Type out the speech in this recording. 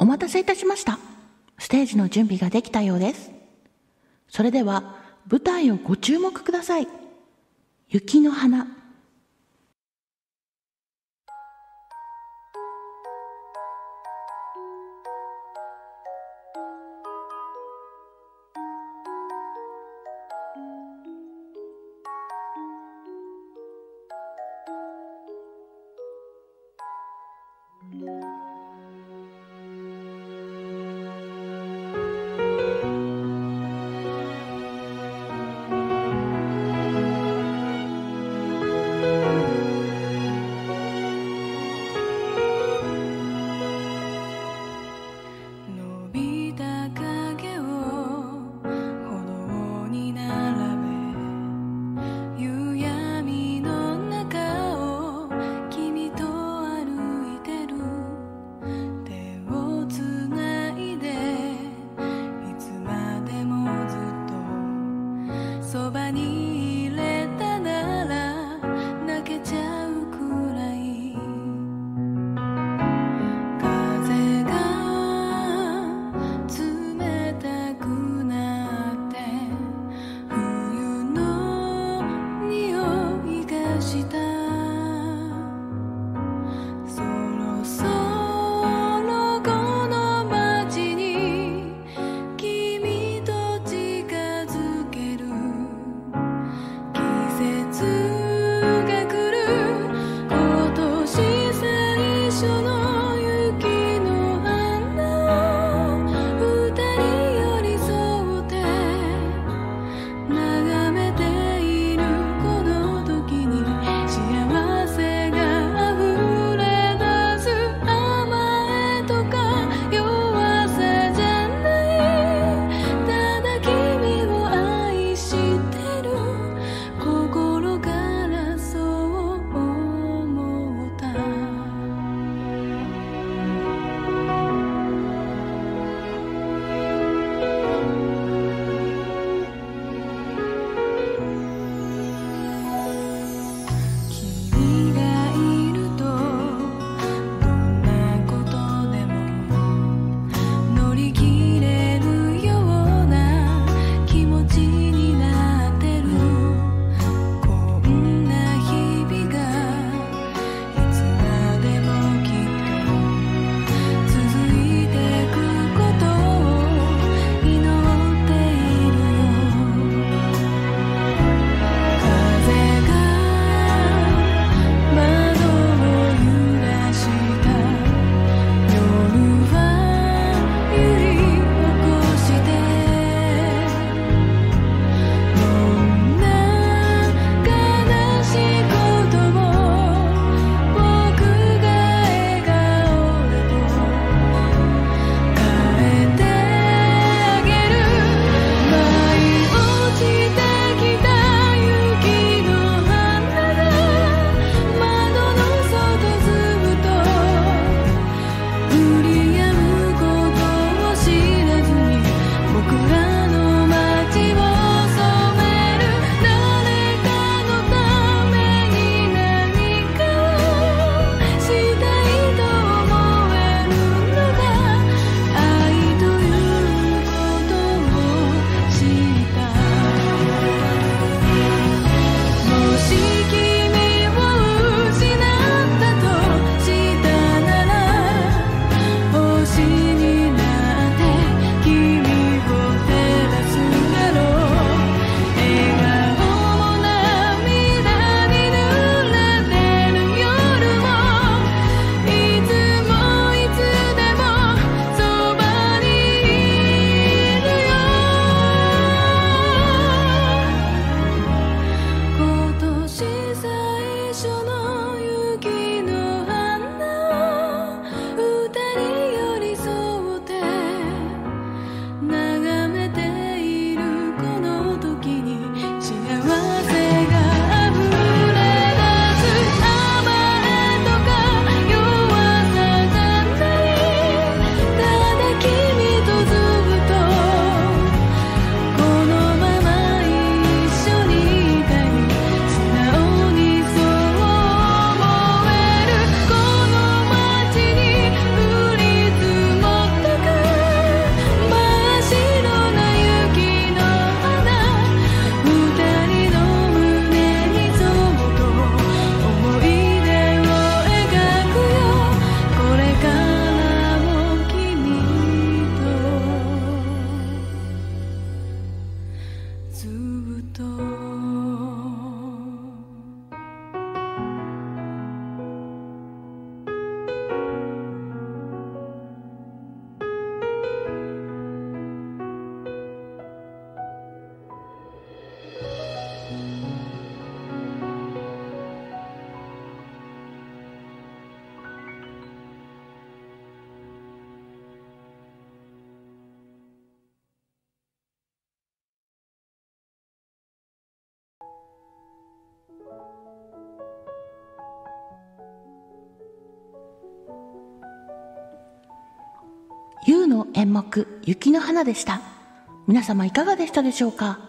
お待たせいたしました。ステージの準備ができたようです。それでは舞台をご注目ください。雪の花。你。ゆうの演目、雪の花でした。皆様いかがでしたでしょうか？